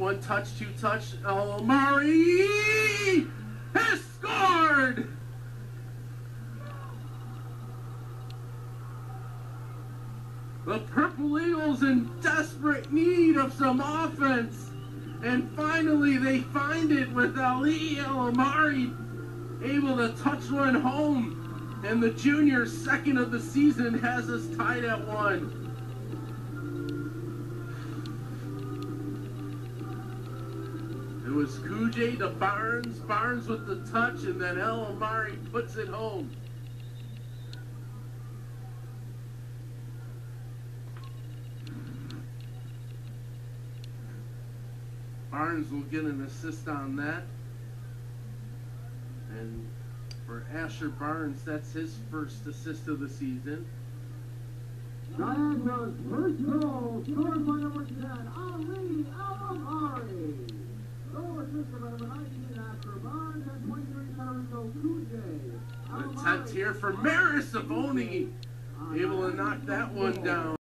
one touch, two touch. Oh, Omari has scored! The Purple Eagles in desperate need of some offense. And finally they find it with Ali Alomari able to touch one home. And the junior second of the season has us tied at one. It was Kujay to Barnes, Barnes with the touch, and then Alomari puts it home. Barnes will get an assist on that. And for Asher Barnes, that's his first assist of the season. Niagara's first goal scored by number 10, Ali Alomari. Goal assist by number 19 Asher Barnes and 23 Mauricio Kujay. The tent here for Marist Savoni. Able to knock that one down.